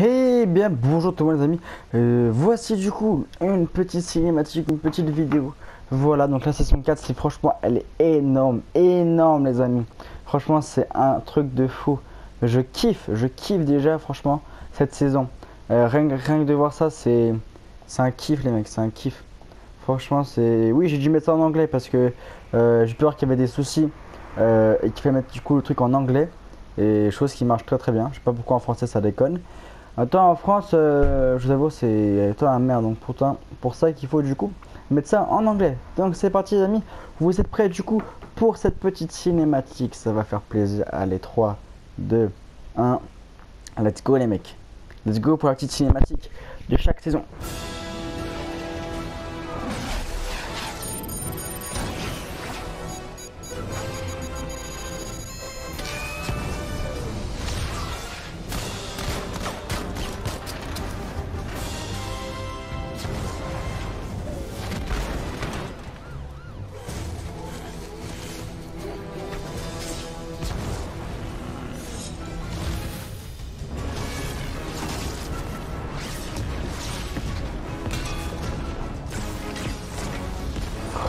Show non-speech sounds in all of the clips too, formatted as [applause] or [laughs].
Eh bien bonjour tout le monde les amis, Euh, voici du coup une petite cinématique, une petite vidéo. Voilà donc la saison 4 c'est franchement elle est énorme, énorme les amis. Franchement c'est un truc de fou. Je kiffe, je kiffe déjà franchement cette saison. Euh, rien, rien que de voir ça c'est c'est un kiff les mecs, c'est un kiff. Franchement c'est... Oui j'ai dû mettre ça en anglais parce que euh, j'ai peur qu'il y avait des soucis euh, et qu'il fallait mettre du coup le truc en anglais. Et chose qui marche très très bien. Je sais pas pourquoi en français ça déconne. Attends, en France, euh, je vous avoue, c'est toi un merde. Donc pourtant, pour ça qu'il faut du coup mettre ça en anglais. Donc c'est parti les amis. Vous êtes prêts du coup pour cette petite cinématique. Ça va faire plaisir. Allez, 3, 2, 1. Let's go les mecs. Let's go pour la petite cinématique de chaque saison.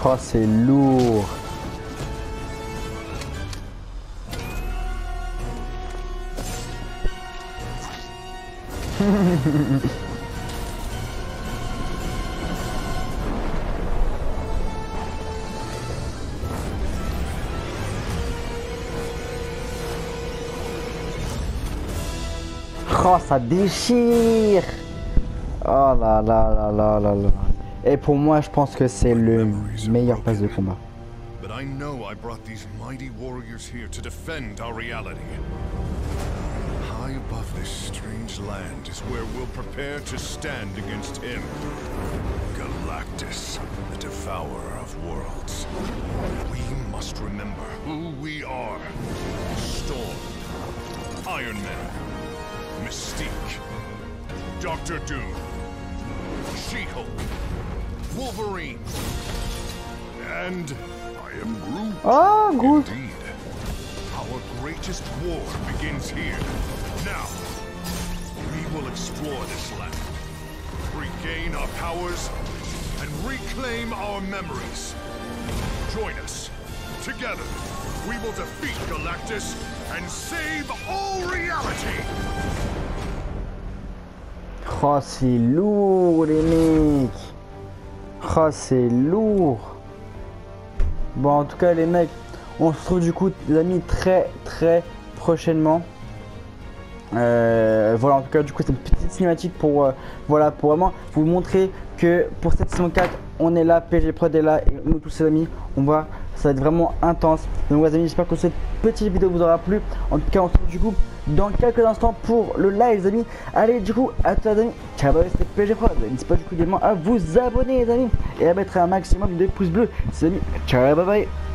Oh, c'est lourd. [laughs] Oh, ça déchire. Oh là là là là là là. Et pour moi, je pense que c'est le meilleur pass de combat. But I know I brought these mighty warriors here to defend our reality. High above this strange land is where we'll prepare to stand against him. Galactus, the devourer of worlds. We must remember who we are. Storm, Iron Man, Mystique, Doctor Doom, She-Hulk, Wolverine, and I am Groot. Oh, Groot. Indeed. Our greatest war begins here. Now, we will explore this land, regain our powers, and reclaim our memories. Join us. Together, we will defeat Galactus and save all reality! Oh, c'est lourd, les mecs. Oh, c'est lourd. Bon, en tout cas, les mecs, on se retrouve du coup, les amis, très, très prochainement. Euh, voilà, en tout cas, du coup, c'est une petite cinématique pour, euh, voilà, pour vraiment vous montrer que pour cette saison 4, on est là, PG Prod est là, et nous tous, les amis, on va, ça va être vraiment intense. Donc, les amis, j'espère que cette petite vidéo vous aura plu. En tout cas, on se retrouve du coup dans quelques instants pour le live, les amis. Allez, du coup, à tous, les amis, ciao, c'était PG Prod. N'hésitez pas, du coup, également à vous abonner, les amis, et à mettre un maximum de pouces bleus, les amis. Ciao, bye bye.